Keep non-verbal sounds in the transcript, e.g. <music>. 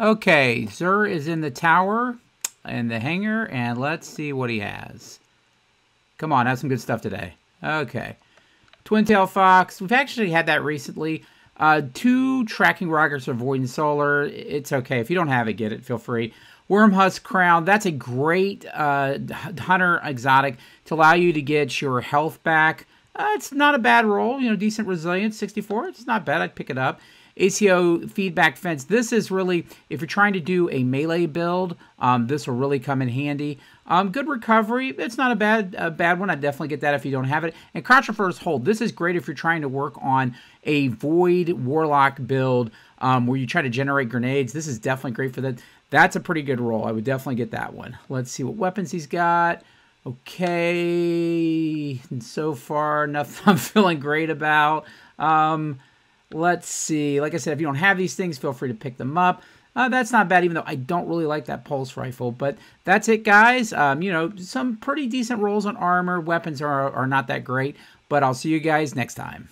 Okay, Xur is in the tower and the hangar, and let's see what he has. Come on, have some good stuff today. Okay. Two-Tailed Fox. We've actually had that recently. Uh, two tracking rockets for Void and Solar. It's okay. If you don't have it, get it. Feel free. Wormhusk Crown. That's a great uh, hunter exotic to allow you to get your health back. Uh, it's not a bad roll. You know, decent resilience. 64. It's not bad. I'd pick it up. ACO feedback fence. This is really, if you're trying to do a melee build, um, this will really come in handy. Um, good recovery. It's not a bad a bad one. I definitely get that if you don't have it. And Contraverse Hold. This is great if you're trying to work on a Void Warlock build um, where you try to generate grenades. This is definitely great for that. That's a pretty good roll. I would definitely get that one. Let's see what weapons he's got. Okay. And so far, <laughs> nothing I'm feeling great about. Um, Let's see. Like I said, if you don't have these things, feel free to pick them up. Uh, that's not bad, even though I don't really like that pulse rifle. But that's it, guys. Um, you know, some pretty decent rolls on armor. Weapons are, are not that great. But I'll see you guys next time.